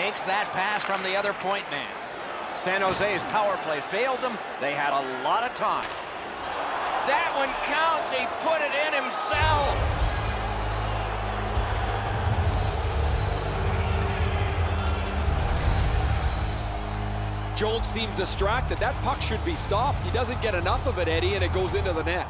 takes that pass from the other point man. San Jose's power play failed them. They had a lot of time. That one counts. He put it in himself. Jones seems distracted. That puck should be stopped. He doesn't get enough of it, Eddie, and it goes into the net.